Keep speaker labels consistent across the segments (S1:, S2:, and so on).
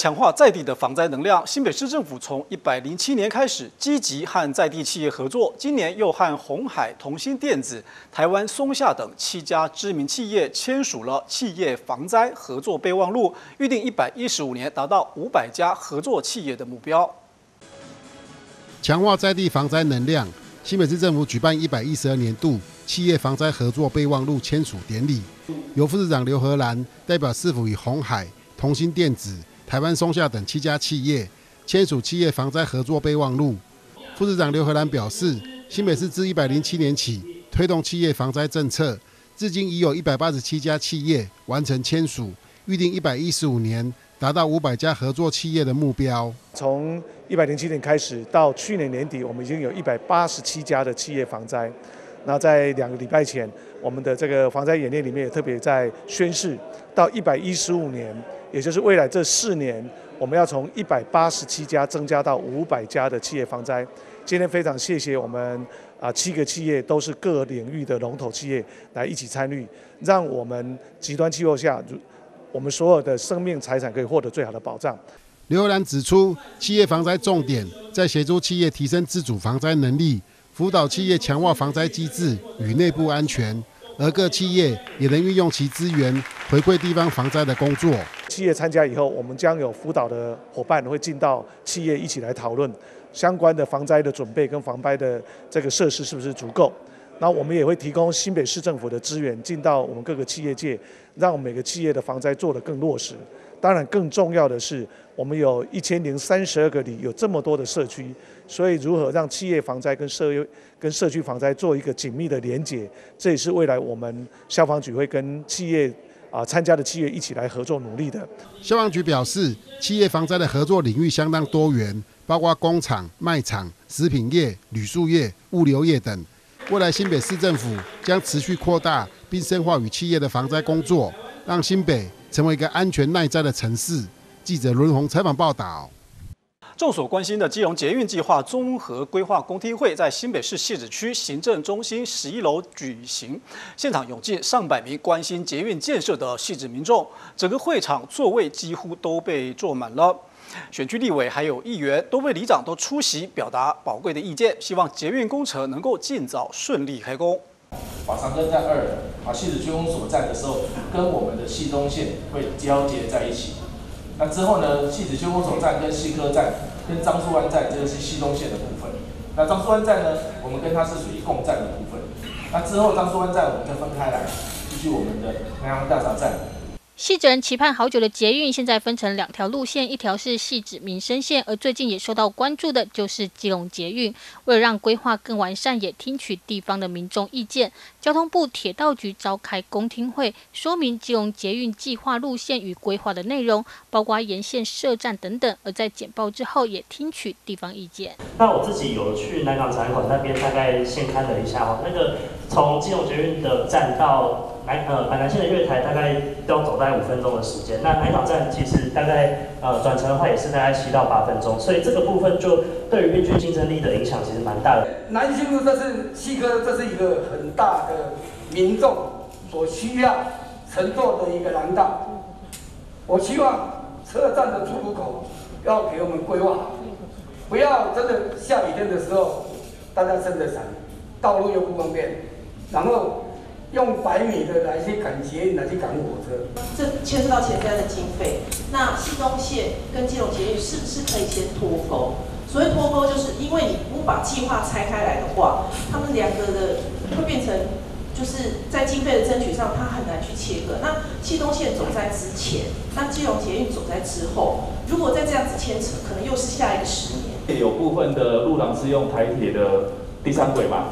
S1: 强化在地的防灾能量，新北市政府从一百零七年开始积极和在地企业合作，今年又和红海、同心电子、台湾松下等七家知名企业签署了企业防灾合作备忘录，预定一百一十五年达到五百家合作企业的目标。
S2: 强化在地防灾能量，新北市政府举办一百一十二年度企业防灾合作备忘录签署典礼，由副市长刘荷兰代表市府与红海、同心电子。台湾松下等七家企业签署企业防灾合作备忘录。副市长刘荷兰表示，新北市自一百零七年起推动企业防灾政策，至今已有一百八十七家企业完成签署，预定一百一十五年达到五百家合作企业的目标。
S3: 从一百零七年开始到去年年底，我们已经有一百八十七家的企业防灾。那在两个礼拜前，我们的这个防灾演练里面也特别在宣誓，到一百一十五年。也就是未来这四年，我们要从一百八十七家增加到五百家的企业防灾。今天非常谢谢我们啊七个企业都是各领域的龙头企业来一起参与，让我们极端气候下，我们所有的生命财产可以获得最好的保障。
S2: 刘兰指出，企业防灾重点在协助企业提升自主防灾能力，辅导企业强化防灾机制与内部安全。而各企业也能运用其资源回馈地方防灾的工作。
S3: 企业参加以后，我们将有辅导的伙伴会进到企业一起来讨论相关的防灾的准备跟防灾的这个设施是不是足够。那我们也会提供新北市政府的资源进到我们各个企业界，让每个企业的防灾做得更落实。当然，更重要的是，我们有一千零三十二个里，有这么多的社区，所以如何让企业防灾跟社跟社区防灾做一个紧密的连结，这也是未来我们消防局会跟企业啊参加的企业一起来合作努力的。
S2: 消防局表示，企业防灾的合作领域相当多元，包括工厂、卖场、食品业、铝塑业、物流业等。未来新北市政府将持续扩大并深化与企业的防灾工作，让新北。成为一个安全耐灾的城市。记者伦宏采访报道。
S1: 众所关心的基隆捷运计划综合规划公听会在新北市汐止区行政中心十一楼举行，现场涌进上百名关心捷运建设的汐止民众，整个会场座位几乎都被坐满了。选区立委还有议员、多位里长都出席，表达宝贵的意见，希望捷运工程能够尽早顺利开工。
S4: 马长庚在二啊，戏子区公所在的时候，跟我们的戏东线会交接在一起。那之后呢，戏子区公所站跟西科站跟樟树湾站，这个是西东线的部分。那樟树湾站呢，我们跟它是属于共站的部分。那之后樟树湾站我们就分开来，继续我们的南洋大桥站。
S5: 细子人期盼好久的捷运，现在分成两条路线，一条是细子民生线，而最近也受到关注的就是基隆捷运。为了让规划更完善，也听取地方的民众意见，交通部铁道局召开公听会，说明基隆捷运计划路线与规划的内容，包括沿线设站等等。而在简报之后，也听取地方意见。
S6: 那我自己有去南港展馆那边，大概先看了一下哦，那个从基隆捷运的站到。南呃，板南线的月台大概要走大概五分钟的时间。那南港站其实大概呃转乘的话也是大概七到八分钟，所以这个部分就对于运具竞争力的影响其实蛮大的。
S7: 南新路这是七哥，这是一个很大的民众所需要乘坐的一个廊道。我希望车站的出入口要给我们规划好，不要真的下雨天的时候大家撑着伞，道路又不方便，然后。用百米的来去赶捷运，来去赶火车，
S8: 这牵涉到前瞻的经费。那西东线跟金融捷运是不是可以先脱钩？所谓脱钩，就是因为你不把计划拆开来的话，他们两个的会变成，就是在经费的争取上，它很难去切割。那西东线走在之前，那金融捷运走在之后，如果再这样子牵扯，可能又是下一个十年。
S4: 有部分的路廊是用台铁的第三轨嘛？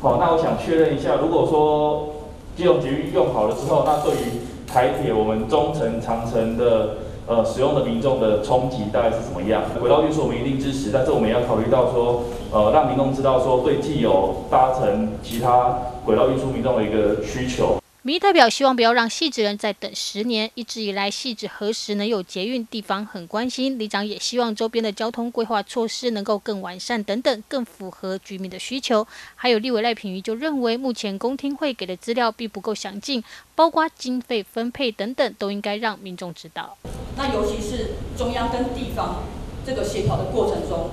S4: 好，那我想确认一下，如果说基隆捷运用好了之后，那对于台铁我们中程、长城的呃使用的民众的冲击大概是怎么样？轨道运输我们一定支持，但是我们也要考虑到说，呃，让民众知道说对既有搭乘其他轨道运输民众的一个需求。
S5: 民意代表希望不要让细致人再等十年。一直以来，细致何时能有捷运，地方很关心。里长也希望周边的交通规划措施能够更完善等等，更符合居民的需求。还有立委赖品瑜就认为，目前公听会给的资料并不够详尽，包括经费分配等等，都应该让民众知道。
S9: 那尤其是中央跟地方这个协调的过程中，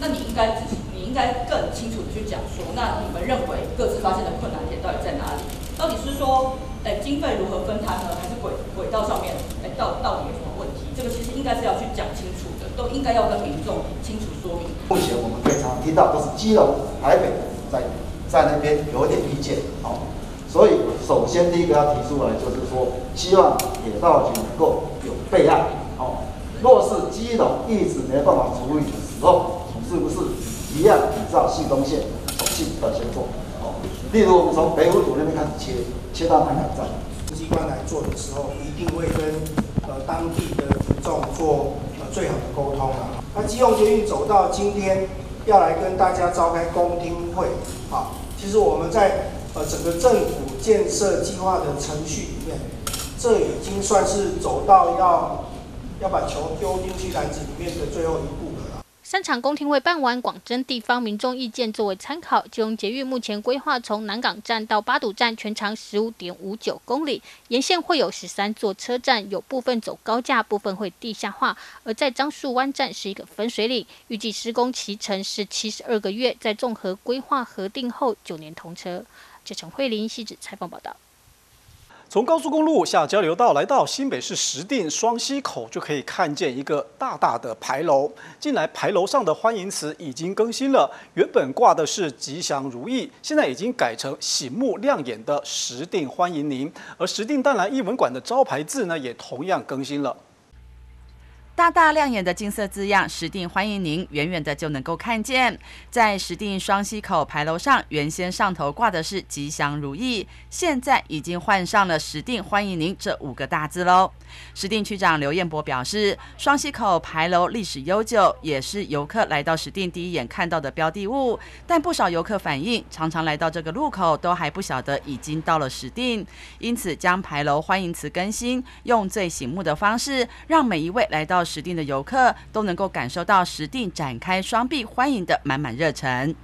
S9: 那你应该你应该更清楚的去讲说，那你们认为各自发现的困难点到底在哪里？到底是说，哎，经费如何分摊呢？还是轨轨道上面，哎，到到底有什么问题？这个其实应该是要去讲清楚的，都应该要跟民众清楚说明。
S10: 目前我们非常听到都是基隆、台北在在那边有点意见，哦，所以首先第一个要提出来就是说，希望铁道局能够有备案，哦，若是基隆一直没办法处理的时候，是不是一样依照系东线重新要先做？哦，例如我们从北湖组那边开始切，切到南港站，
S11: 机关来做的时候，一定会跟呃当地的民众做呃最好的沟通啊。那基隆捷运走到今天，要来跟大家召开公听会，啊，其实我们在呃整个政府建设计划的程序里面，这已经算是走到要要把球丢进去篮子里面的最后一步。
S5: 三场公听会办完，广征地方民众意见作为参考。基隆捷运目前规划从南港站到八堵站，全长十五点五九公里，沿线会有十三座车站，有部分走高架，部分会地下化。而在樟树湾站是一个分水岭，预计施工期程是七十二个月，在综合规划核定后，九年通车。这陈慧玲细致采访报道。
S1: 从高速公路下交流道来到新北市石碇双溪口，就可以看见一个大大的牌楼。进来牌楼上的欢迎词已经更新了，原本挂的是吉祥如意，现在已经改成醒目亮眼的石碇欢迎您。而石碇淡蓝艺文馆的招牌字呢，也同样更新了。
S12: 大大亮眼的金色字样“石定欢迎您”，远远的就能够看见。在石定双溪口牌楼上，原先上头挂的是“吉祥如意”，现在已经换上了“石定欢迎您”这五个大字喽。石定区长刘彦博表示，双溪口牌楼历史悠久，也是游客来到石定第一眼看到的标的物。但不少游客反映，常常来到这个路口，都还不晓得已经到了石定，因此将牌楼欢迎词更新，用最醒目的方式，让每一位来到。石定的游客都能够感受到石定展开双臂欢迎的满满热忱。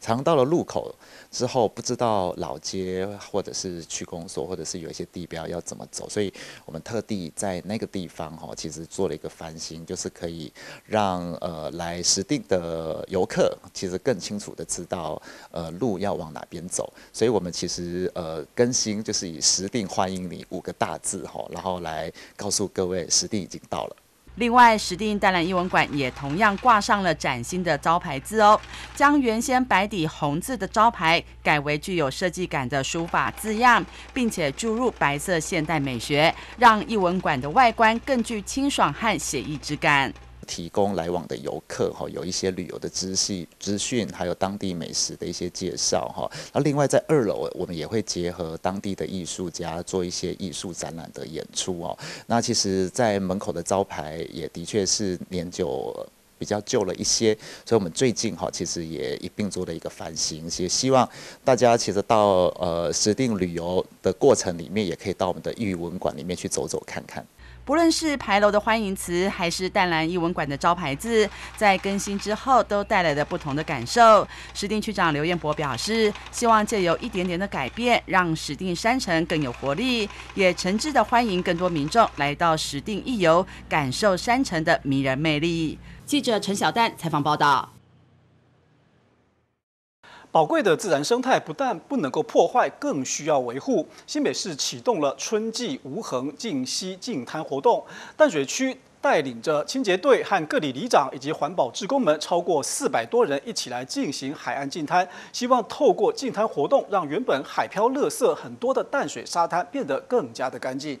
S13: 常到了路口之后，不知道老街或者是区公所，或者是有一些地标要怎么走，所以我们特地在那个地方哈，其实做了一个翻新，就是可以让呃来石定的游客其实更清楚的知道呃路要往哪边走。所以我们其实呃更新就是以石定欢迎你五个大字哈，然后来告诉各位石定已经到了。
S12: 另外，石碇淡蓝艺文馆也同样挂上了崭新的招牌字哦，将原先白底红字的招牌改为具有设计感的书法字样，并且注入白色现代美学，让译文馆的外观更具清爽和写意之感。
S13: 提供来往的游客哈，有一些旅游的资讯、资讯，还有当地美食的一些介绍哈。那另外在二楼，我们也会结合当地的艺术家做一些艺术展览的演出哦。那其实，在门口的招牌也的确是年久比较旧了一些，所以我们最近哈，其实也一并做了一个翻新，也希望大家其实到呃指定旅游的过程里面，也可以到我们的艺文馆里面去走走看看。
S12: 不论是牌楼的欢迎词，还是淡蓝艺文馆的招牌字，在更新之后都带来了不同的感受。石定区长刘彦博表示，希望借由一点点的改变，让石定山城更有活力，也诚挚的欢迎更多民众来到石定一游，感受山城的迷人魅力。记者陈小丹采访报道。
S1: 宝贵的自然生态不但不能够破坏，更需要维护。新北市启动了春季无痕净溪净滩活动，淡水区带领着清洁队和各里里长以及环保职工们，超过四百多人一起来进行海岸净滩，希望透过净滩活动，让原本海漂垃圾很多的淡水沙滩变得更加的干净。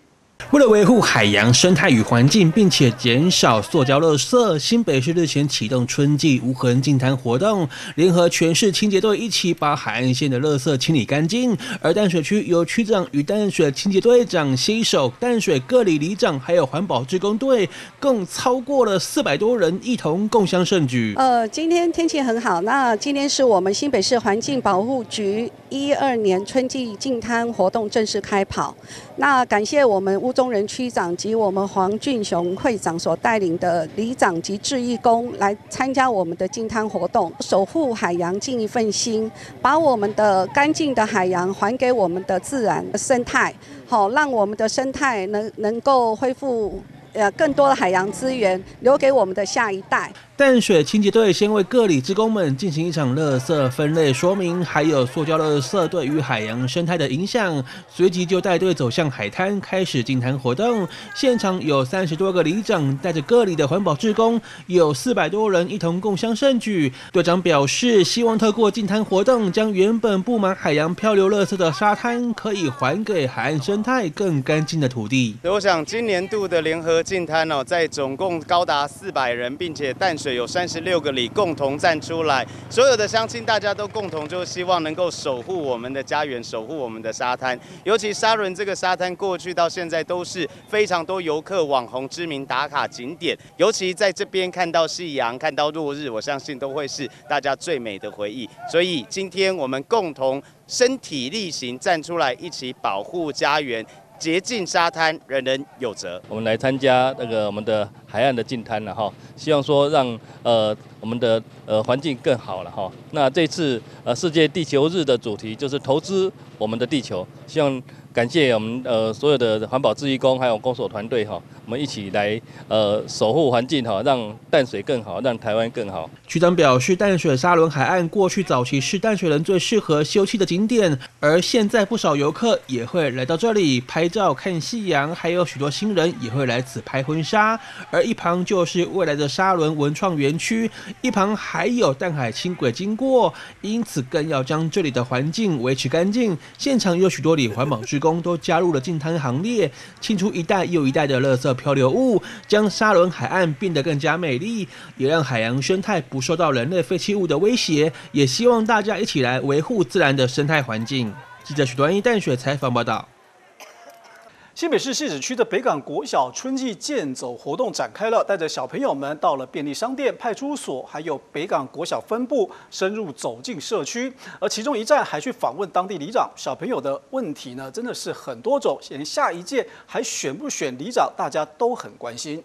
S14: 为了维护海洋生态与环境，并且减少塑胶垃圾，新北市日前启动春季无痕净滩活动，联合全市清洁队一起把海岸线的垃圾清理干净。而淡水区由区长与淡水清洁队长携手，淡水各里里长还有环保职工队，共超过了四百多人一同共襄盛举。
S15: 呃，今天天气很好，那今天是我们新北市环境保护局一二年春季净滩活动正式开跑。那感谢我们乌中人区长及我们黄俊雄会长所带领的里长及志义工来参加我们的净滩活动，守护海洋尽一份心，把我们的干净的海洋还给我们的自然生态，好让我们的生态能能够恢复呃更多的海洋资源留给我们的下一代。
S14: 淡水清洁队先为各里职工们进行一场垃圾分类说明，还有塑胶垃圾对于海洋生态的影响，随即就带队走向海滩开始净滩活动。现场有三十多个里长带着各里的环保职工，有四百多人一同共襄盛举。队长表示，希望透过净滩活动，将原本布满海洋漂流垃圾的沙滩，可以还给海岸生态更干净的土地。
S16: 我想今年度的联合净滩哦，在总共高达四百人，并且淡水。有三十六个里共同站出来，所有的乡亲大家都共同就希望能够守护我们的家园，守护我们的沙滩。尤其沙仑这个沙滩，过去到现在都是非常多游客、网红、知名打卡景点。尤其在这边看到夕阳、看到落日，我相信都会是大家最美的回忆。所以今天我们共同身体力行站出来，一起保护家园。洁净沙滩，人人有责。
S17: 我们来参加那个我们的海岸的净滩了哈，希望说让呃我们的呃环境更好了哈。那这次呃世界地球日的主题就是投资我们的地球，希望。感谢我们呃所有的环保志义工，还有公所团队哈，我们一起来呃守护环境哈，让淡水更好，让台湾更好。
S14: 区长表示，淡水沙仑海岸过去早期是淡水人最适合休憩的景点，而现在不少游客也会来到这里拍照看夕阳，还有许多新人也会来此拍婚纱。而一旁就是未来的沙仑文创园区，一旁还有淡海轻轨经过，因此更要将这里的环境维持干净。现场有许多里环保职。工都加入了净滩行列，清除一代又一代的垃圾漂流物，将沙伦海岸变得更加美丽，也让海洋生态不受到人类废弃物的威胁。也希望大家一起来维护自然的生态环境。记者许端一淡水采访报道。
S1: 新北市汐止区的北港国小春季健走活动展开了，带着小朋友们到了便利商店、派出所，还有北港国小分部，深入走进社区。而其中一站还去访问当地里长。小朋友的问题呢，真的是很多种，连下一届还选不选里长，大家都很关心。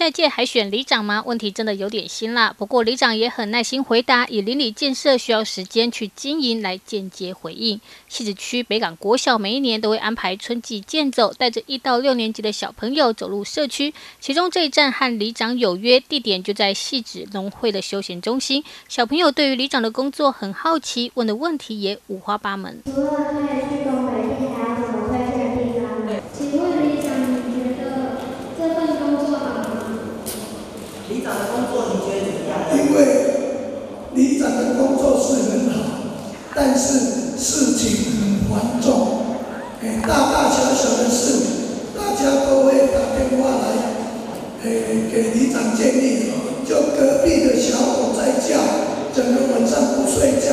S18: 下届
S5: 还选里长吗？问题真的有点辛辣。不过里长也很耐心回答，以邻里建设需要时间去经营来间接回应。戏子区北港国小每一年都会安排春季健走，带着一到六年级的小朋友走入社区。其中这一站和里长有约，地点就在戏子农会的休闲中心。小朋友对于里长的工作很好奇，问的问题也五花八门
S19: 为里长的工作是很好，但是事情很繁重，哎，大大小小的事，大家都会打电话来，哎，给里长建议。就隔壁的小伙在叫，整个晚上不睡觉，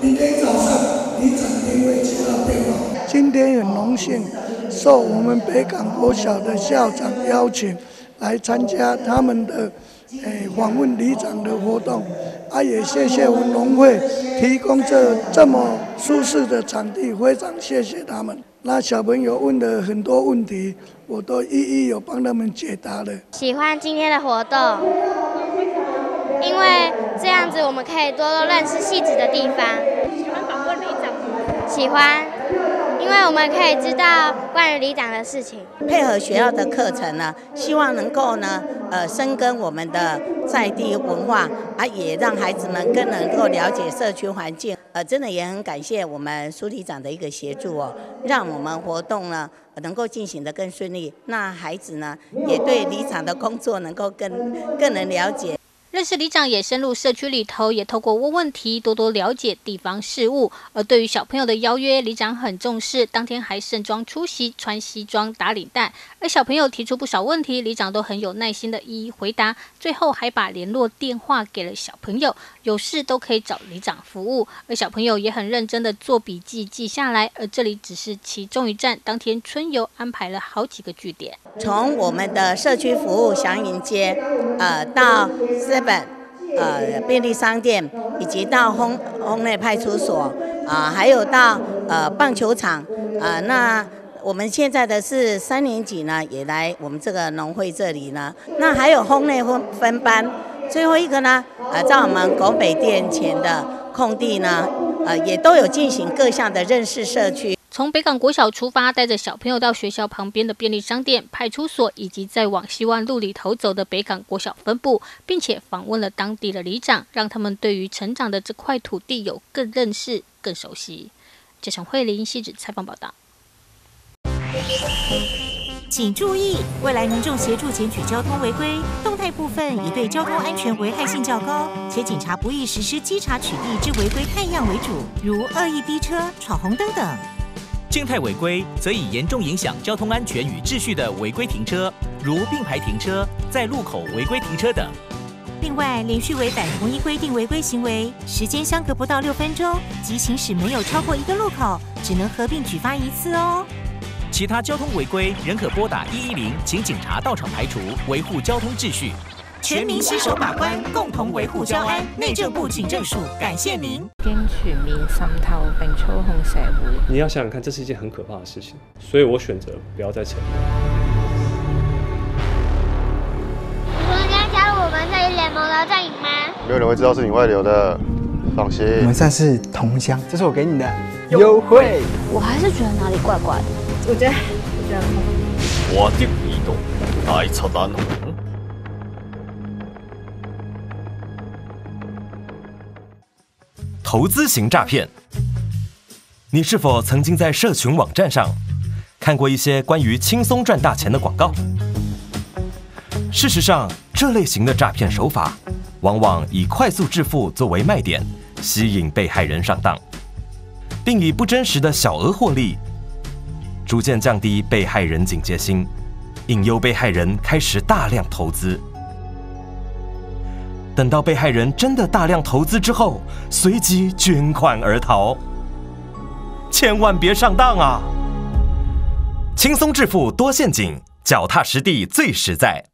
S19: 明天早上里长一定会接到电话。今天很荣幸，受我们北港国小的校长邀请，来参加他们的。诶，访问里长的活动，啊，也谢谢文龙会提供这这么舒适的场地，非常谢谢他们。那小朋友问的很多问题，我都一一有帮他们解答了。
S18: 喜欢今天的活动，因为这样子我们可以多多认识戏子的地方。
S5: 喜欢访问里长吗？
S18: 喜欢。因为我们可以知道关于里长的事情，
S20: 配合学校的课程呢，希望能够呢，呃，深耕我们的在地文化，啊，也让孩子们更能够了解社区环境。呃，真的也很感谢我们苏里长的一个协助哦，让我们活动呢能够进行的更顺利。那孩子呢，也对里长的工作能够更更能了解。
S5: 认识里长也深入社区里头，也透过问问题多多了解地方事务。而对于小朋友的邀约，里长很重视，当天还盛装出席，穿西装打领带。而小朋友提出不少问题，里长都很有耐心的一一回答。最后还把联络电话给了小朋友，有事都可以找里长服务。而小朋友也很认真的做笔记记下来。而这里只是其中一站，当天春游安排了好几个据点，
S20: 从我们的社区服务祥云街，呃，到。本呃便利商店，以及到轰轰内派出所啊，还有到呃棒球场啊。那我们现在的是三年级呢，也来我们这个农会这里呢。那还有轰内分分班，最后一个呢，呃，在我们拱北店前的空地呢，呃，也都有进行各项的认识社区。
S5: 从北港国小出发，带着小朋友到学校旁边的便利商店、派出所，以及再往希望路里头走的北港国小分部，并且访问了当地的里长，让他们对于成长的这块土地有更认识、更熟悉。这场慧玲细致采访报道。
S21: 请注意，未来民众协助检举交通违规动态部分，以对交通安全危害性较高，且警察不易实施稽查取缔之违规态样为主，如恶意逼车、闯红灯等。
S22: 静态违规则以严重影响交通安全与秩序的违规停车，如并排停车、在路口违规停车等。
S21: 另外，连续违反同一规定违规行为，时间相隔不到六分钟，即行驶没有超过一个路口，只能合并举发一次哦。
S22: 其他交通违规仍可拨打一一零，请警察到场排除，维护交通秩序。
S21: 全民携手把关，共同维护交安。内政部警政署感谢您。
S23: 跟全面渗透并操控社会。
S24: 你要想想看，这是一件很可怕的事情，所以我选择不要再前面。
S18: 你说你要加入我们这一联盟的阵营吗？
S25: 没有人会知道是你外流的，放心。
S26: 我们算是同乡，这是我给你的优惠。
S27: 我还是觉得哪里怪怪的。
S28: 我觉得，我觉得。
S29: 我的移动，大操大
S30: 投资型诈骗，你是否曾经在社群网站上看过一些关于轻松赚大钱的广告？事实上，这类型的诈骗手法往往以快速致富作为卖点，吸引被害人上当，并以不真实的小额获利，逐渐降低被害人警戒心，引诱被害人开始大量投资。等到被害人真的大量投资之后，随即卷款而逃，千万别上当啊！轻松致富多陷阱，脚踏实地最实在。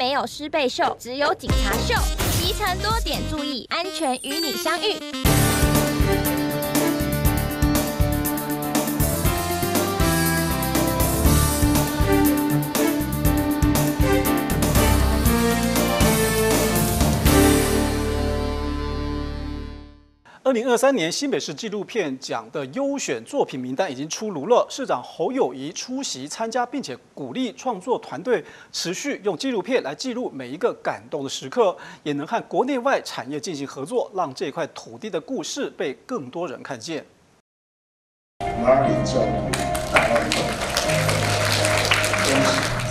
S21: 没有师备秀，只有警察秀。骑乘多点注意，安全与你相遇。
S1: 二零二三年新北市纪录片奖的优选作品名单已经出炉了。市长侯友谊出席参加，并且鼓励创作团队持续用纪录片来记录每一个感动的时刻，也能和国内外产业进行合作，让这块土地的故事被更多人看见。
S31: 哪里教育大万众？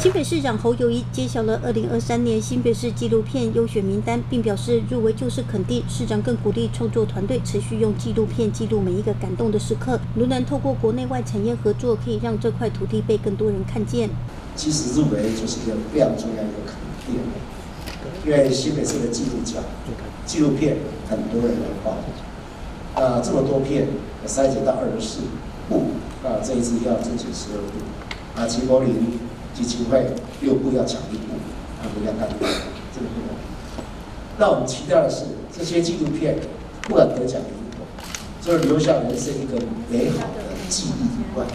S32: 新北市长侯友谊揭晓了二零二三年新北市纪录片优选名单，并表示入围就是肯定。市长更鼓励创作团队持续用纪录片记录每一个感动的时刻，如能透过国内外产业合作，可以让这块土地被更多人看见。
S31: 其实入围就是一个非常重要一个肯定，因为新北市的纪录奖，纪录片很多人来报，啊，这么多片筛选到二十四部，啊，这一次要争取十二部，啊，齐柏林。基金会六部要抢一部，他们要干这个不容易。那我们期待的是，这些纪录片不管得奖与否，就是留下人生一个美好的记忆以外，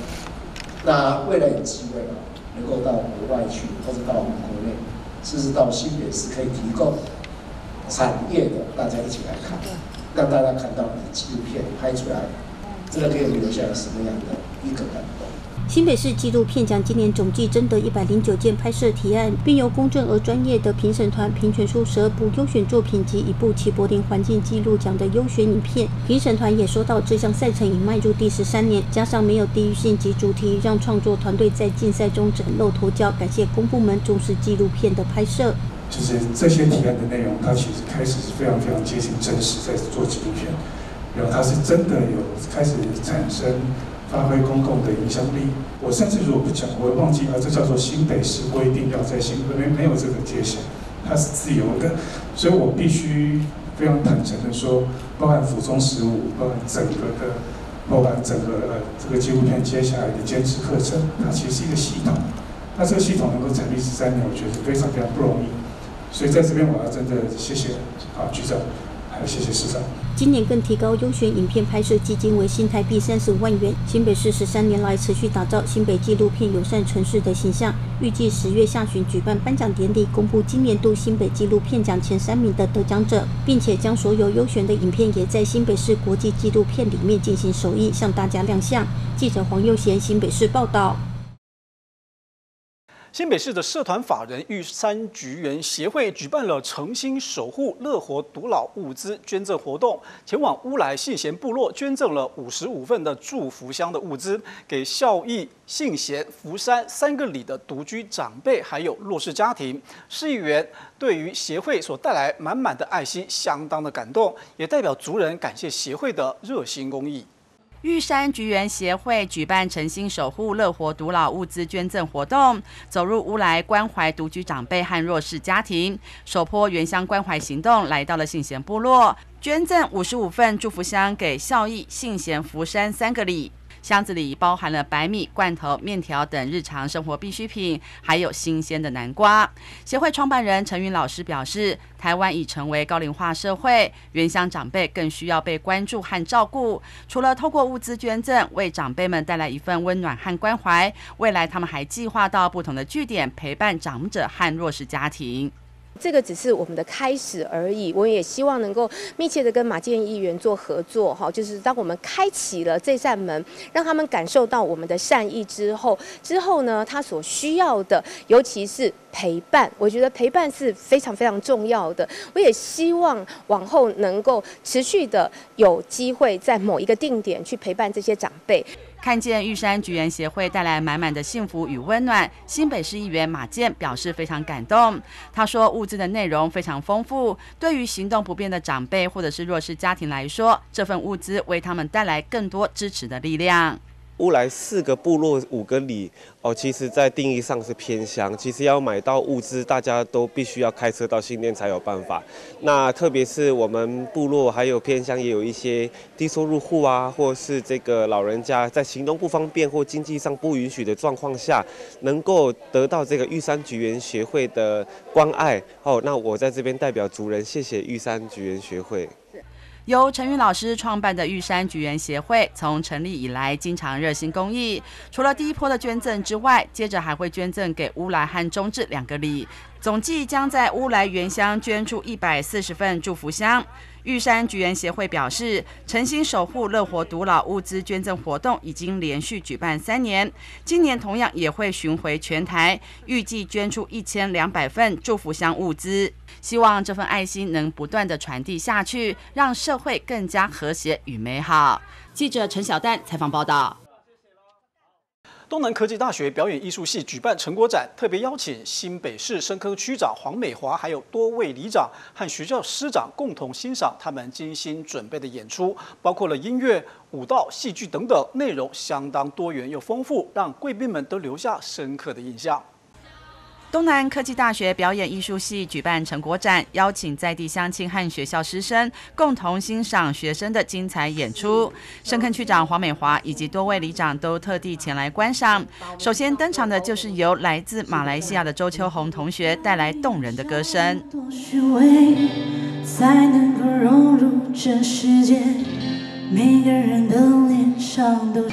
S31: 那未来有机会啊，能够到国外去，或者到我们国内，甚至到新北市，可以提供产业的大家一起来看，让大家看到你纪录片拍出来，这个给我们留下了什么样的一个感动。
S32: 新北市纪录片奖今年总计征得一百零九件拍摄提案，并由公正而专业的评审团评选出十二部优选作品及一部齐柏林环境纪录奖的优选影片。评审团也说到，这项赛程已迈入第十三年，加上没有地域性及主题，让创作团队在竞赛中崭露头角。感谢公部门重视纪录片的拍摄。
S33: 就是这些提案的内容，它其实开始是非常非常接近真实，在做纪录片，然后它是真的有开始产生。发挥公共的影响力。我甚至如果不讲，我会忘记了，这叫做新北市规定要在新北没有这个界限，它是自由的，所以我必须非常坦诚的说，包含府中十五，包含整个的，包含整个呃这个纪录片接下来的坚持课程，它其实是一个系统，那这个系统能够成立十三年，我觉得非常非常不容易。所以在这边我要真的谢谢啊局长，谢谢市长。
S32: 今年更提高优选影片拍摄基金为新台币三十五万元。新北市十三年来持续打造新北纪录片友善城市的形象，预计十月下旬举办颁奖典礼，公布今年度新北纪录片奖前三名的得奖者，并且将所有优选的影片也在新北市国际纪录片里面进行首映，向大家亮相。记者黄佑贤，新北市报道。
S1: 新北市的社团法人玉山菊园协会举办了诚心守护乐活独老物资捐赠活动，前往乌来信贤部落捐赠了五十五份的祝福箱的物资，给孝义、信贤、福山三个里的独居长辈还有弱势家庭。市议员对于协会所带来满满的爱心，相当的感动，也代表族人感谢协会的热心公益。
S12: 玉山菊园协会举办诚心守护乐活独老物资捐赠活动，走入乌来关怀独居长辈和弱势家庭。首波原乡关怀行动来到了信贤部落，捐赠五十五份祝福箱给孝义、信贤、福山三个里。箱子里包含了白米、罐头、面条等日常生活必需品，还有新鲜的南瓜。协会创办人陈云老师表示，台湾已成为高龄化社会，原乡长辈更需要被关注和照顾。除了透过物资捐赠为长辈们带来一份温暖和关怀，未来他们还计划到不同的据点陪伴长者和弱势家庭。
S34: 这个只是我们的开始而已，我也希望能够密切的跟马建议员做合作，哈，就是当我们开启了这扇门，让他们感受到我们的善意之后，之后呢，他所需要的，尤其是陪伴，我觉得陪伴是非常非常重要的。我也希望往后能够持续的有机会在某一个定点去陪伴这些长辈。
S12: 看见玉山菊园协会带来满满的幸福与温暖，新北市议员马健表示非常感动。他说，物资的内容非常丰富，对于行动不便的长辈或者是弱势家庭来说，这份物资为他们带来更多支持的力量。
S35: 乌来四个部落五个里哦，其实在定义上是偏乡。其实要买到物资，大家都必须要开车到新店才有办法。那特别是我们部落还有偏乡，也有一些低收入户啊，或是这个老人家在行动不方便或经济上不允许的状况下，能够得到这个玉山菊园学会的关爱哦。那我在这边代表族人，谢谢玉山菊园学会。
S12: 由陈云老师创办的玉山菊园协会，从成立以来经常热心公益。除了第一波的捐赠之外，接着还会捐赠给乌来和中治两个里，总计将在乌来原乡捐出一百四十份祝福箱。玉山菊园协会表示，诚心守护乐活独老物资捐赠活动已经连续举办三年，今年同样也会巡回全台，预计捐出一千两百份祝福箱物资。希望这份爱心能不断的传递下去，让社会更加和谐与美好。记者陈小丹采访报道。
S1: 东南科技大学表演艺术系举办成果展，特别邀请新北市深科区长黄美华，还有多位里长和学校师长共同欣赏他们精心准备的演出，包括了音乐、舞蹈、戏剧等等，内容相当多元又丰富，让贵宾们都留下深刻的印象。
S12: 东南科技大学表演艺术系举办成果展，邀请在地乡亲和学校师生共同欣赏学生的精彩演出。深坑区长黄美华以及多位里长都特地前来观赏。首先登场的就是由来自马来西亚的周秋红同学带来动人的歌声。才能够融入这世界每个人的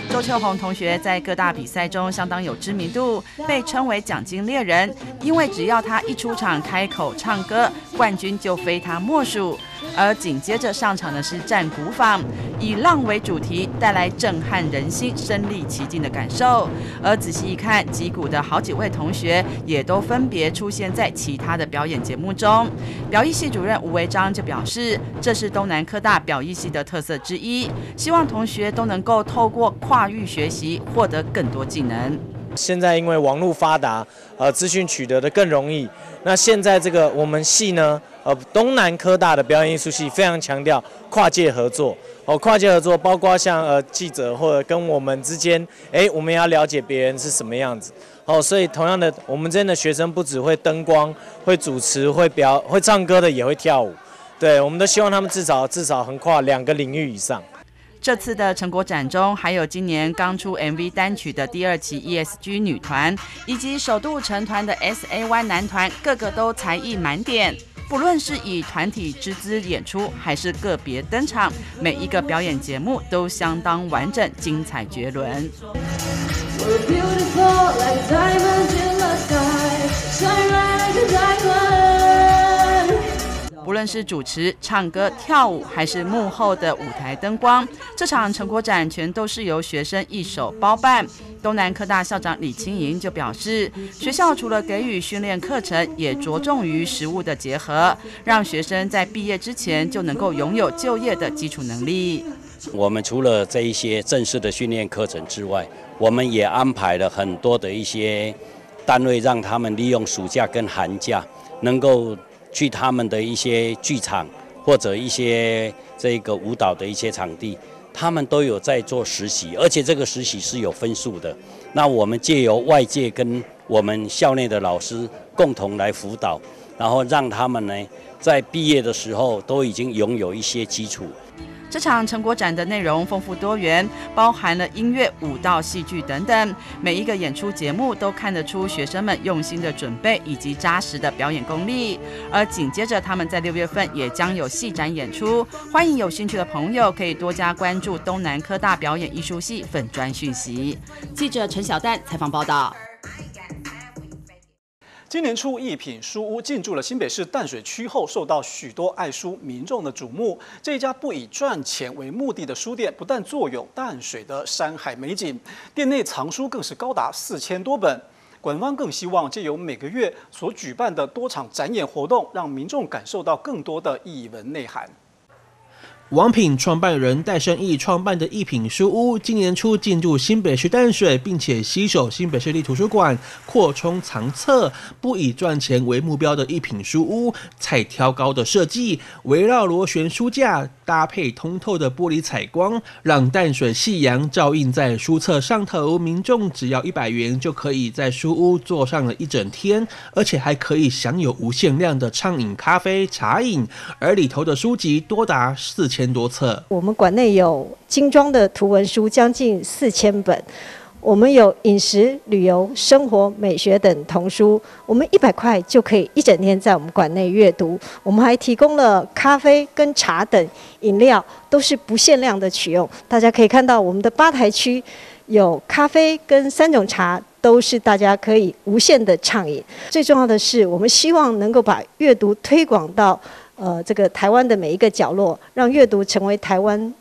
S12: 周秋红同学在各大比赛中相当有知名度，被称为“奖金猎人”，因为只要他一出场开口唱歌，冠军就非他莫属。而紧接着上场的是战鼓坊，以浪为主题，带来震撼人心、身临其境的感受。而仔细一看，击鼓的好几位同学也都分别出现在其他的表演节目中。表艺系主任吴维章就表示，这是东南科大表艺系的特色之一，希望同学都能够透过跨域学习，获得更多技能。
S36: 现在因为网络发达，呃，资讯取得的更容易。那现在这个我们系呢，呃，东南科大的表演艺术系非常强调跨界合作。哦，跨界合作包括像呃记者或者跟我们之间，哎，我们要了解别人是什么样子。哦，所以同样的，我们这边的学生不只会灯光、会主持、会表、会唱歌的，也会跳舞。对，我们都希望他们至少至少横跨两个领域以上。
S12: 这次的成果展中，还有今年刚出 MV 单曲的第二期 ESG 女团，以及首度成团的 SAY 男团，个个都才艺满点。不论是以团体之姿演出，还是个别登场，每一个表演节目都相当完整、精彩绝伦。不论是主持、唱歌、跳舞，还是幕后的舞台灯光，这场成果展全都是由学生一手包办。东南科大校长李清莹就表示，学校除了给予训练课程，也着重于实物的结合，让学生在毕业之前就能够拥有就业的基础能力。
S37: 我们除了这一些正式的训练课程之外，我们也安排了很多的一些单位，让他们利用暑假跟寒假能够。去他们的一些剧场或者一些这个舞蹈的一些场地，他们都有在做实习，而且这个实习是有分数的。那我们借由外界跟我们校内的老师共同来辅导，然后让他们呢在毕业的时候都已经拥有一些基础。
S12: 这场成果展的内容丰富多元，包含了音乐、舞蹈、戏剧等等。每一个演出节目都看得出学生们用心的准备以及扎实的表演功力。而紧接着，他们在六月份也将有戏展演出，欢迎有兴趣的朋友可以多加关注东南科大表演艺术系粉专讯息。记者陈小丹采访报道。
S1: 今年初，一品书屋进驻了新北市淡水区后，受到许多爱书民众的瞩目。这家不以赚钱为目的的书店，不但坐拥淡水的山海美景，店内藏书更是高达四千多本。馆方更希望借由每个月所举办的多场展演活动，让民众感受到更多的译文内涵。
S14: 王品创办人戴胜义创办的一品书屋，今年初进驻新北市淡水，并且携手新北市立图书馆扩充藏册，不以赚钱为目标的一品书屋，采挑高的设计，围绕螺旋书架，搭配通透的玻璃采光，让淡水夕阳照映在书册上头。民众只要一百元，就可以在书屋坐上了一整天，而且还可以享有无限量的畅饮咖啡、茶饮，而里头的书籍多达四千。千多册，
S38: 我们馆内有精装的图文书将近四千本，我们有饮食、旅游、生活、美学等童书，我们一百块就可以一整天在我们馆内阅读。我们还提供了咖啡跟茶等饮料，都是不限量的取用。大家可以看到，我们的吧台区有咖啡跟三种茶，都是大家可以无限的畅饮。最重要的是，我们希望能够把阅读推广到。呃，这个台湾的每一个角落，让阅读成为台湾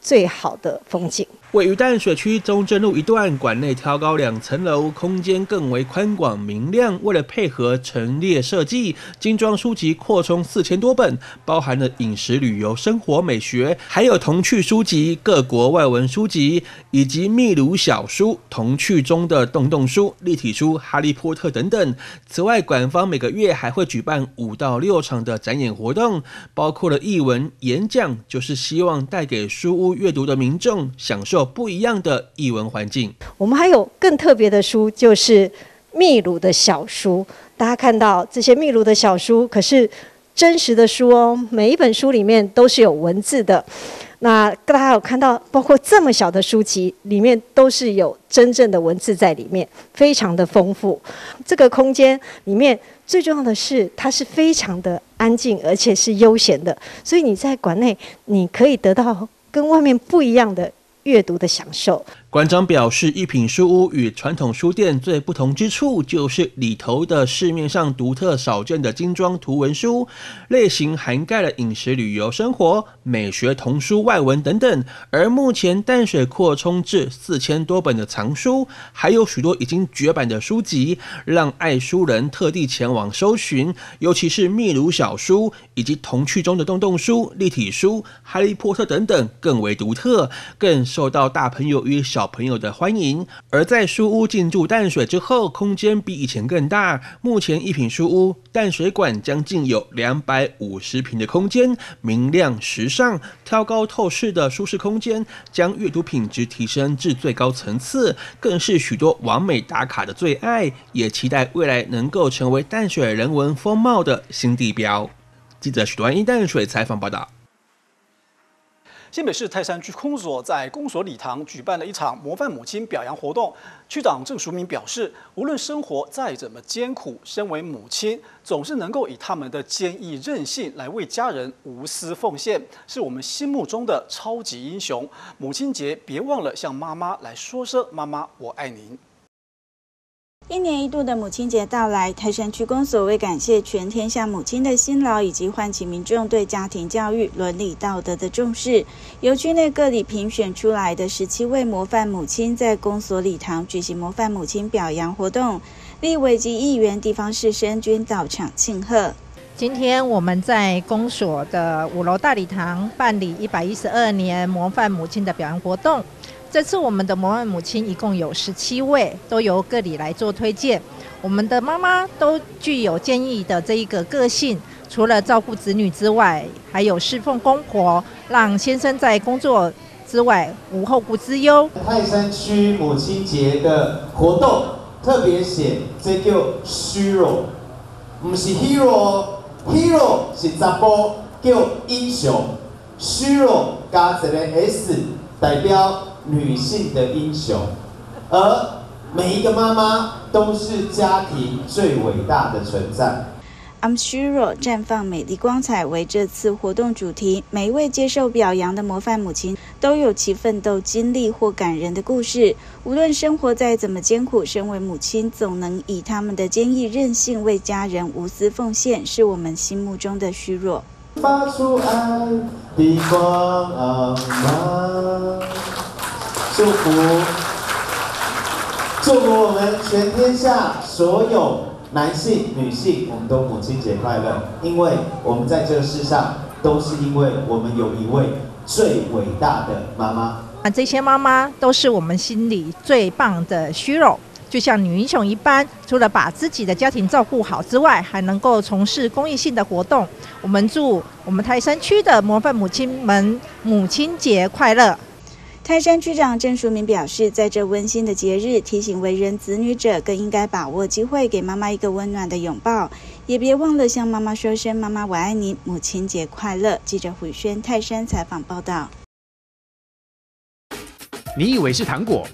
S38: 最好的风景。
S14: 位于淡水区中正路一段，馆内挑高两层楼，空间更为宽广明亮。为了配合陈列设计，精装书籍扩充四千多本，包含了饮食、旅游、生活、美学，还有童趣书籍、各国外文书籍，以及秘鲁小书、童趣中的洞洞书、立体书、哈利波特等等。此外，馆方每个月还会举办五到六场的展演活动，包括了译文演讲，就是希望带给书屋阅读的民众享受。有不一样的译文环境。
S38: 我们还有更特别的书，就是秘鲁的小书。大家看到这些秘鲁的小书，可是真实的书哦，每一本书里面都是有文字的。那大家有看到，包括这么小的书籍，里面都是有真正的文字在里面，非常的丰富。这个空间里面最重要的是，它是非常的安静，而且是悠闲的。所以你在馆内，你可以得到跟外面不一样的。阅读的享受。
S14: 馆长表示，一品书屋与传统书店最不同之处，就是里头的市面上独特少见的精装图文书类型，涵盖了饮食、旅游、生活、美学、童书、外文等等。而目前淡水扩充至四千多本的藏书，还有许多已经绝版的书籍，让爱书人特地前往搜寻。尤其是秘鲁小书以及童趣中的洞洞书、立体书、哈利波特等等，更为独特，更受到大朋友与小。小朋友的欢迎，而在书屋进驻淡水之后，空间比以前更大。目前一品书屋淡水馆将近有两百五十平的空间，明亮时尚、挑高透视的舒适空间，将阅读品质提升至最高层次，更是许多完美打卡的最爱。也期待未来能够成为淡水人文风貌的新地标。记者许端一淡水采访报道。
S1: 新北市泰山区公所在公所礼堂举办了一场模范母亲表扬活动。区长郑淑明表示，无论生活再怎么艰苦，身为母亲总是能够以他们的坚毅韧性来为家人无私奉献，是我们心目中的超级英雄。母亲节别忘了向妈妈来说声“妈妈，我爱您”。
S39: 一年一度的母亲节到来，泰山区公所为感谢全天下母亲的辛劳，以及唤起民众对家庭教育、伦理道德的重视，由区内各里评选出来的十七位模范母亲，在公所礼堂举行模范母亲表扬活动，立委及议员、地方士绅均到场庆贺。
S40: 今天我们在公所的五楼大礼堂办理一百一十二年模范母亲的表扬活动。这次我们的模范母亲一共有十七位，都由各里来做推荐。我们的妈妈都具有坚毅的这一个个性，除了照顾子女之外，还有侍奉公婆，让先生在工作之外无后顾之忧。
S41: 泰山区母亲节的活动特别写，这叫 hero，不是 hero，hero 是查甫叫英雄，hero 加一个 s 代表。女性的英雄，而每一个妈妈都是家庭最伟大的存在。
S39: I'm sure 绽放美丽光彩为这次活动主题。每一位接受表扬的模范母亲都有其奋斗经历或感人的故事。无论生活再怎么艰苦，身为母亲总能以他们的坚毅韧性为家人无私奉献，是我们心目中的虚弱。发出爱的光芒。祝福，祝福我们全天下所有男性、女性，我们都母亲节快乐！因为我们在这个世上，都是因为我们有一位最伟大的妈妈。
S40: 啊，这些妈妈都是我们心里最棒的虚荣，就像女英雄一般，除了把自己的家庭照顾好之外，还能够从事公益性的活动。我们祝我们台山区的模范母亲们母亲节快乐！
S39: 泰山区长郑淑明表示，在这温馨的节日，提醒为人子女者更应该把握机会，给妈妈一个温暖的拥抱，也别忘了向妈妈说声“妈妈我爱你”，母亲节快乐。记者胡轩泰山采访报道。
S42: 你以为是糖果、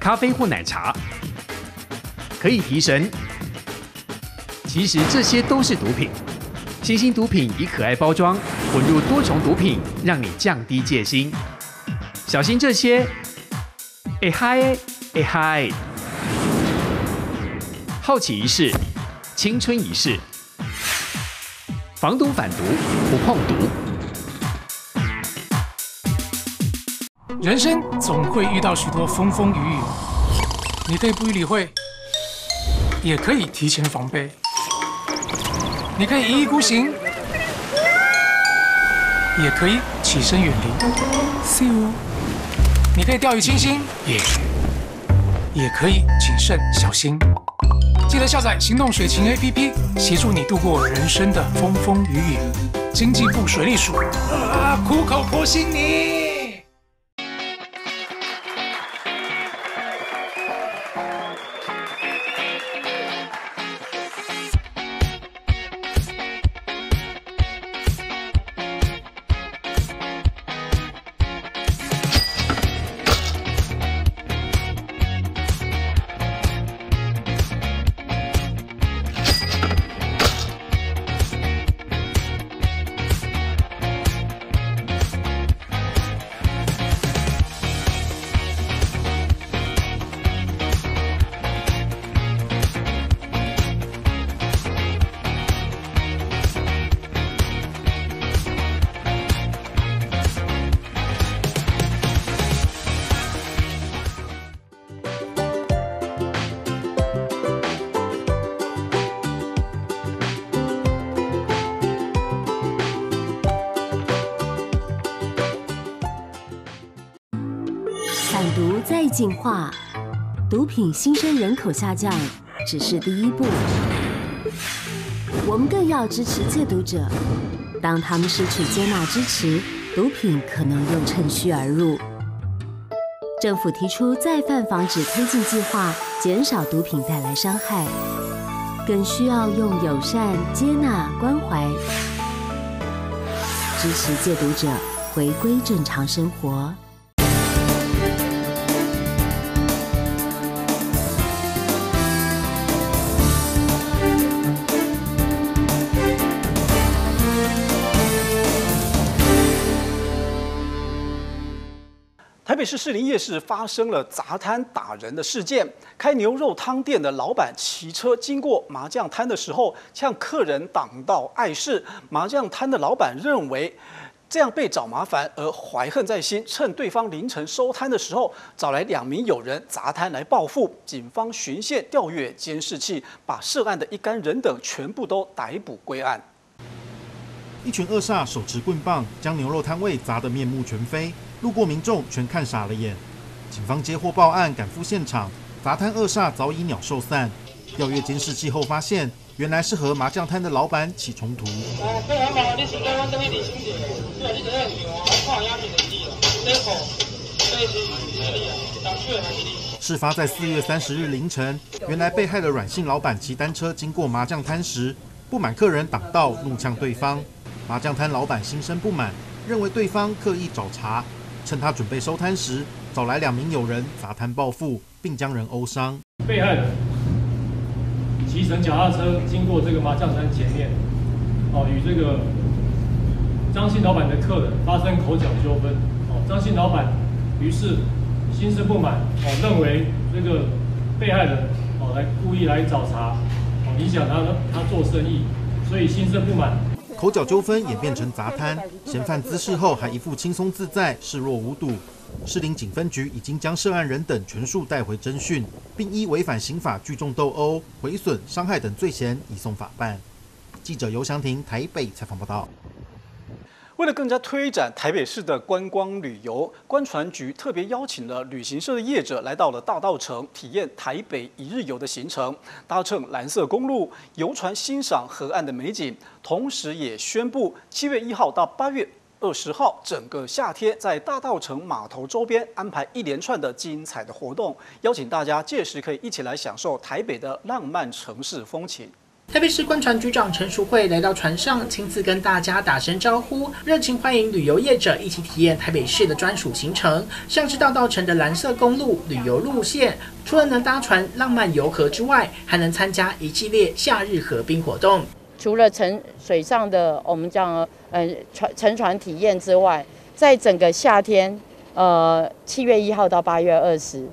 S42: 咖啡或奶茶可以提神，其实这些都是毒品。新兴毒品以可爱包装，混入多重毒品，让你降低戒心。小心这些，哎嗨，哎嗨！好奇一试，青春一世，防毒反毒不碰毒。
S43: 人生总会遇到许多风风雨雨，你可以不予理会，也可以提前防备。你可以一意孤行，也可以起身远离。See you。你可以掉以轻心，也也可以谨慎小心。记得下载行动水情 APP，协助你度过人生的风风雨雨。经济部水利署，啊，苦口婆心你。
S44: 进化，毒品新生人口下降只是第一步，我们更要支持戒毒者。当他们失去接纳支持，毒品可能又趁虚而入。政府提出再犯防止推进计划，减少毒品带来伤害，更需要用友善、接纳、关怀支持戒毒者。
S45: 回归正常生活。
S1: 北市士林夜市发生了砸摊打人的事件。开牛肉汤店的老板骑车经过麻将摊的时候，向客人挡道碍事。麻将摊的老板认为这样被找麻烦而怀恨在心，趁对方凌晨收摊的时候，找来两名友人砸摊来报复。警方循线调阅监视器，把涉案的一干人等全部都逮捕归案。
S41: 一群恶煞手持棍棒，将牛肉摊位砸得面目全非。路过民众全看傻了眼，警方接获报案，赶赴现场，砸摊恶煞早已鸟兽散。调阅监视器后发现，原来是和麻将摊的老板起冲突。事发在四月三十日凌晨，原来被害的阮姓老板骑单车经过麻将摊时，不满客人挡道，怒呛对方。麻将摊老板心生不满，认为对方刻意找茬。趁他准备收摊时，找来两名友人砸摊报复，并将人殴伤。
S46: 被害人骑乘脚踏车经过这个麻将摊前面，哦，与这个张姓老板的客人发生口角纠纷。哦，张姓老板于是心生不满，哦，认为这个被害人哦来故意来找茬，哦影响他他做生意，所以心生不满。
S41: 口角纠纷演变成砸摊，嫌犯滋事后还一副轻松自在、视若无睹。士林警分局已经将涉案人等全数带回侦讯，并依违反刑法聚众斗殴、毁损、伤害等罪嫌移送法办。记者游祥庭台北采访报道。
S1: 为了更加推展台北市的观光旅游，观船局特别邀请了旅行社的业者来到了大道城，体验台北一日游的行程，搭乘蓝色公路游船欣赏河岸的美景。同时，也宣布七月一号到八月二十号，整个夏天在大道城码头周边安排一连串的精彩的活动，邀请大家届时可以一起来享受台北的浪漫城市风情。
S47: 台北市观船局长陈淑慧来到船上，亲自跟大家打声招呼，热情欢迎旅游业者一起体验台北市的专属行程。像是大道城的蓝色公路旅游路线，除了能搭船浪漫游河之外，还能参加一系列夏日河滨活动。
S48: 除了乘水上的我们讲呃船乘船体验之外，在整个夏天，呃七月一号到八月二十，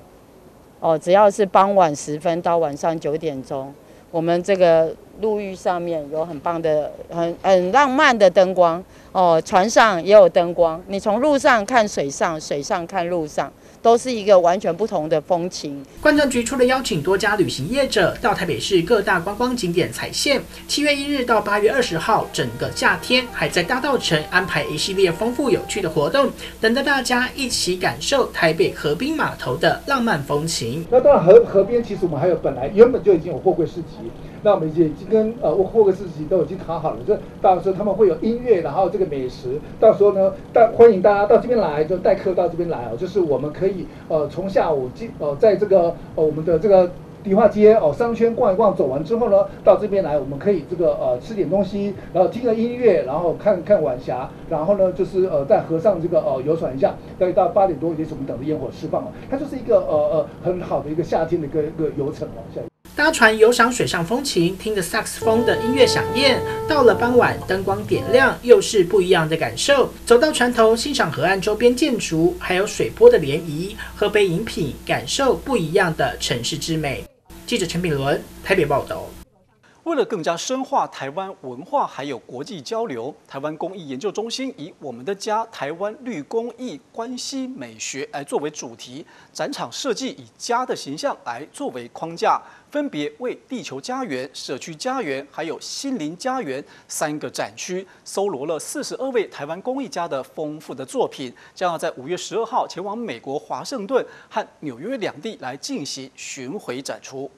S48: 哦，只要是傍晚时分到晚上九点钟，我们这个。陆域上面有很棒的、很很浪漫的灯光哦，船上也有灯光。你从路上看水上，水上看路上，都是一个完全不同的风情。
S47: 观光局除了邀请多家旅行业者到台北市各大观光景点踩线，七月一日到八月二十号，整个夏天还在大道城安排一系列丰富有趣的活动，等着大家一起感受台北河滨码头的浪漫风情。
S42: 那当然，河河边其实我们还有本来原本就已经有货柜市集。那我们已经跟呃霍格斯基都已经谈好了，就到时候他们会有音乐，然后这个美食，到时候呢，带欢迎大家到这边来，就带客到这边来哦，就是我们可以呃从下午进呃在这个呃我们的这个迪化街哦商圈逛一逛，走完之后呢，到这边来，我们可以这个呃吃点东西，然后听个音乐，然后看看晚霞，然后呢就是呃在河上这个呃游船一下，大概到八点多也是我们等着烟火释放哦，它就是一个呃呃很好的一个夏天的一个一个游程哦，下。
S47: 搭船游赏水上风情，听着萨克斯风的音乐响艳，到了傍晚灯光点亮，又是不一样的感受。走到船头欣赏河岸周边建筑，还有水波的涟漪，喝杯饮品，感受不一样的城市之美。记者陈炳伦台北报道。
S1: 为了更加深化台湾文化还有国际交流，台湾工艺研究中心以“我们的家——台湾绿工艺关系美学”来作为主题，展场设计以家的形象来作为框架，分别为地球家园、社区家园还有心灵家园三个展区，搜罗了四十二位台湾工艺家的丰富的作品，将要在五月十二号前往美国华盛顿和纽约两地来进行巡回展出。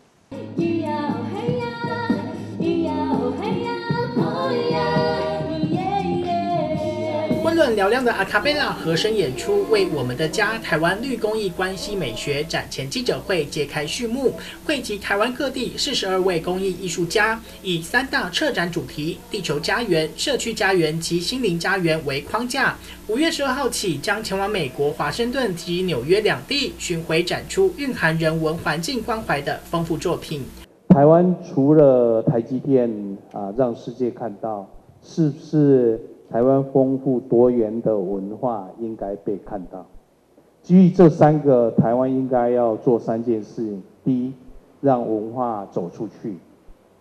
S47: 润嘹亮的阿卡贝拉和声演出，为我们的家台湾绿公益关系美学展前记者会揭开序幕，汇集台湾各地四十二位公益艺术家，以三大策展主题“地球家园”、“社区家园”及“心灵家园”为框架。五月十二号起，将前往美国华盛顿及纽约两地巡回展出蕴含人文环境关怀的丰富作品。
S49: 台湾除了台积电啊，让世界看到，是不是台湾丰富多元的文化应该被看到？基于这三个，台湾应该要做三件事情：第一，让文化走出去；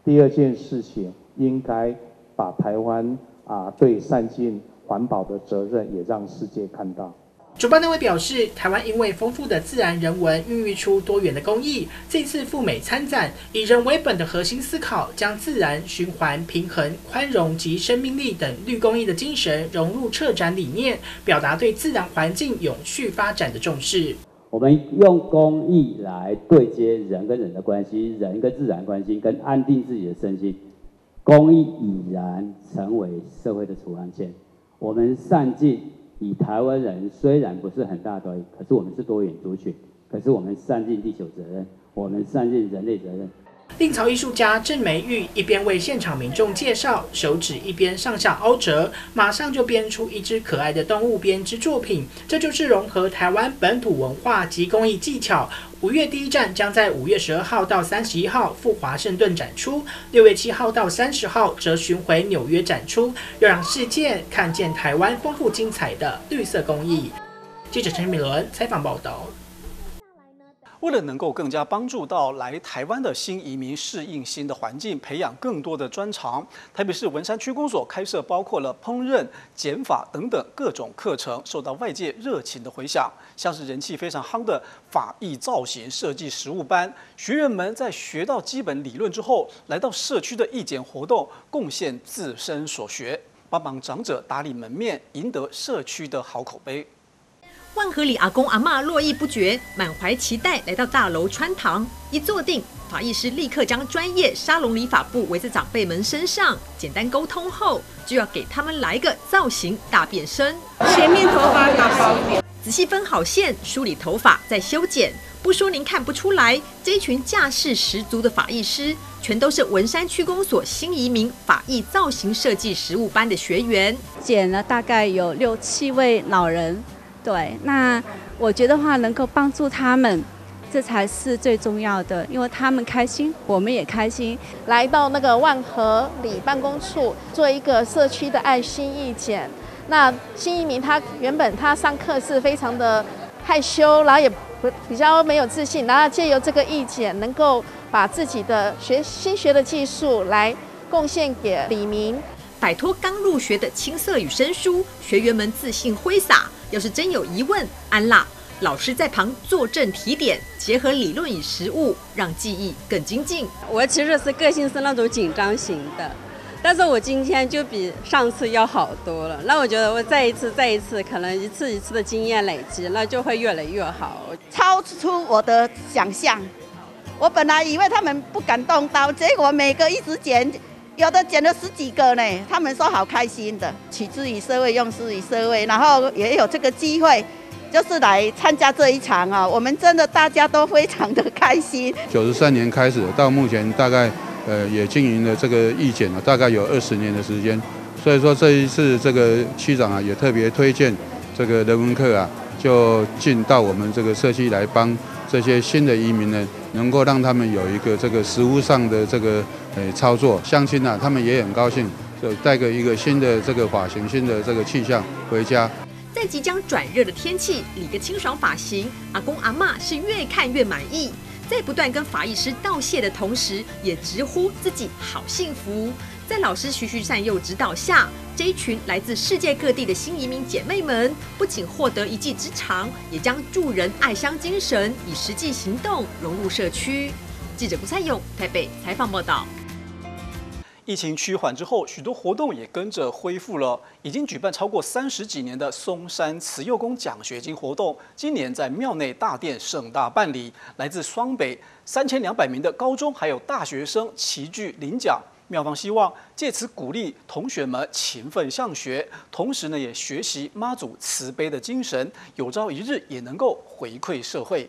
S49: 第二件事情，应该把台湾啊对善尽环保的责任也让世界看到。
S47: 主办单位表示，台湾因为丰富的自然人文，孕育出多元的工艺。这次赴美参展，以人为本的核心思考，将自然、循环、平衡、宽容及生命力等绿工艺的精神融入策展理念，表达对自然环境永续发展的重视。
S46: 我们用工艺来对接人跟人的关系，人跟自然关系，跟安定自己的身心。工艺已然成为社会的处方线。我们善尽。以台湾人虽然不是很大多，可是我们是多元族群，可是我们善尽地球责任，我们善尽人类责任。
S47: 令草艺术家郑梅玉一边为现场民众介绍，手指一边上下凹折，马上就编出一只可爱的动物编织作品。这就是融合台湾本土文化及工艺技巧。五月第一站将在五月十二号到三十一号赴华盛顿展出，六月七号到三十号则巡回纽约展出，要让世界看见台湾丰富精彩的绿色工艺。记者陈敏伦采访报道。
S1: 为了能够更加帮助到来台湾的新移民适应新的环境，培养更多的专长，台北市文山区公所开设包括了烹饪、剪法等等各种课程，受到外界热情的回响。像是人气非常夯的法艺造型设计实务班，学员们在学到基本理论之后，来到社区的义剪活动，贡献自身所学，帮忙长者打理门面，赢得社区的好口碑。
S50: 万和里阿公阿妈络绎不绝，满怀期待来到大楼穿堂。一坐定，法医师立刻将专业沙龙理发布围在长辈们身上，简单沟通后，就要给他们来个造型大变身。
S51: 前面头发打薄一点，
S50: 仔细分好线，梳理头发，再修剪。不说您看不出来，这一群架势十足的法医师，全都是文山区公所新移民法医造型设计实务班的学员。
S51: 剪了大概有六七位老人。对，那我觉得话能够帮助他们，这才是最重要的，因为他们开心，我们也开心。
S52: 来到那个万和里办公处做一个社区的爱心义剪。那新移民他原本他上课是非常的害羞，然后也不比较没有自信，然后借由这个义剪，能够把自己的学新学的技术来贡献给李明，
S50: 摆脱刚入学的青涩与生疏，学员们自信挥洒。要是真有疑问，安娜老师在旁坐镇提点，结合理论与实物，让记忆更精进。
S51: 我其实是个性是那种紧张型的，但是我今天就比上次要好多了。那我觉得我再一次、再一次，可能一次一次的经验累积，那就会越来越好，
S20: 超出我的想象。我本来以为他们不敢动刀，结果每个一直剪。有的捡了十几个呢，他们说好开心的，取之于社会，用之于社会，然后也有这个机会，就是来参加这一场啊，我们真的大家都非常的开心。
S42: 九十三年开始到目前，大概呃也经营了这个义剪了，大概有二十年的时间，所以说这一次这个区长啊也特别推荐这个人文课啊，就进到我们这个社区来帮这些新的移民呢，能够让他们有一个这个实物上的这个。诶，操作相亲啊，他们也很高兴，就带个一个新的这个发型、新的这个气象回家。
S50: 在即将转热的天气，理个清爽发型，阿公阿妈是越看越满意。在不断跟法医师道谢的同时，也直呼自己好幸福。在老师徐徐善诱指导下，这一群来自世界各地的新移民姐妹们，不仅获得一技之长，也将助人爱乡精神以实际行动融入社区。记者顾灿勇台北采访报道。
S1: 疫情趋缓之后，许多活动也跟着恢复了。已经举办超过三十几年的松山慈幼宫奖学金活动，今年在庙内大殿盛大办理。来自双北三千两百名的高中还有大学生齐聚领奖，庙方希望借此鼓励同学们勤奋上学，同时呢也学习妈祖慈悲的精神，有朝一日也能够回馈社会。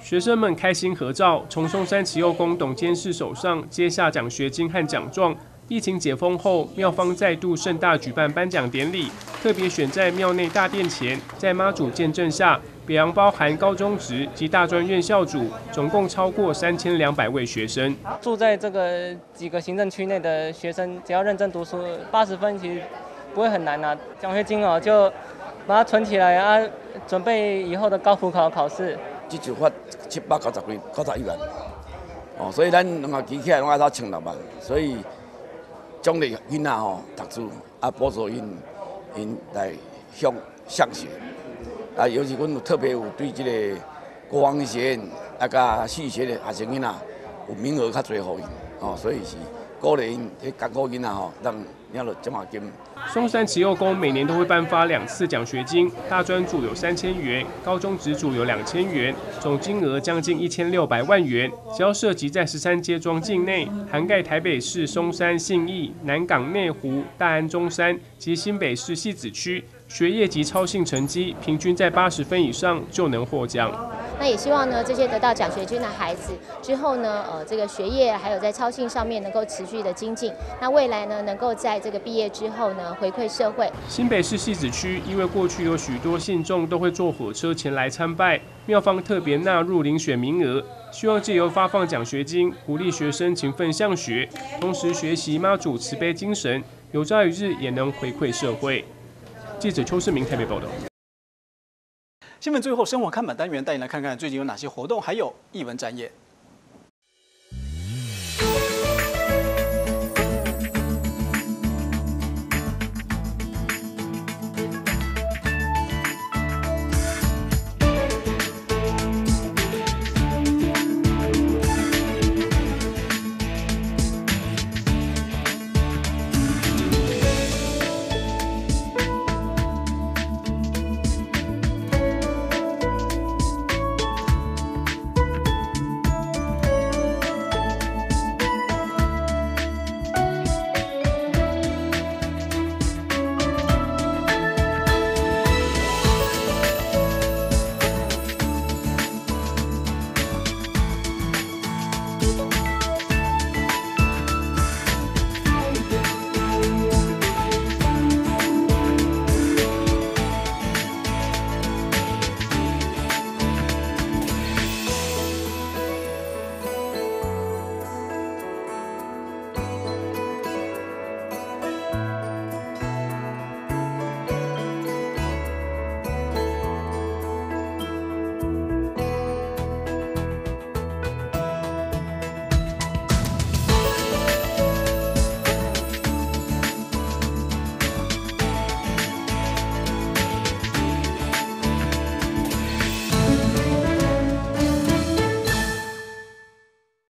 S43: 学生们开心合照，从松山慈幼宫董监事手上接下奖学金和奖状。疫情解封后，庙方再度盛大举办颁奖典礼，特别选在庙内大殿前，在妈祖见证下，表扬包含高中职及大专院校主，总共超过三千两百位学生。
S53: 住在这个几个行政区内的学生，只要认真读书，八十分其实不会很难拿。奖学金哦，就把它存起来啊，准备以后的高普考考试。
S54: 这就发七百九十几、九十一万，哦，所以咱两个加起来拢爱到千六万，所以。奖励囡仔吼读书，啊，帮助因因来向上学。啊，尤其阮有特别有对这个国防学院啊，甲戏学的学生囡仔有名额较侪，互因哦，所以是鼓励因去艰苦囡仔吼，让领到奖学金。
S43: 松山慈幼宫每年都会颁发两次奖学金，大专组有三千元，高中职组有两千元，总金额将近一千六百万元。只要涉及在十三街庄境内，涵盖台北市松山、信义、南港、内湖、大安、中山及新北市戏子区。学业及超性成绩平均在八十分以上就能获奖。
S52: 那也希望呢，这些得到奖学金的孩子之后呢，呃，这个学业还有在超性上面能够持续的精进。那未来呢，能够在这个毕业之后呢，回馈社会。
S43: 新北市戏子区因为过去有许多信众都会坐火车前来参拜，庙方特别纳入遴选名额，希望借由发放奖学金，鼓励学生勤奋向学，同时学习妈祖慈悲精神，有朝一日也能回馈社会。记者邱世明特别报道。
S1: 新闻最后，生活看板单元带你来看看最近有哪些活动，还有艺文展演。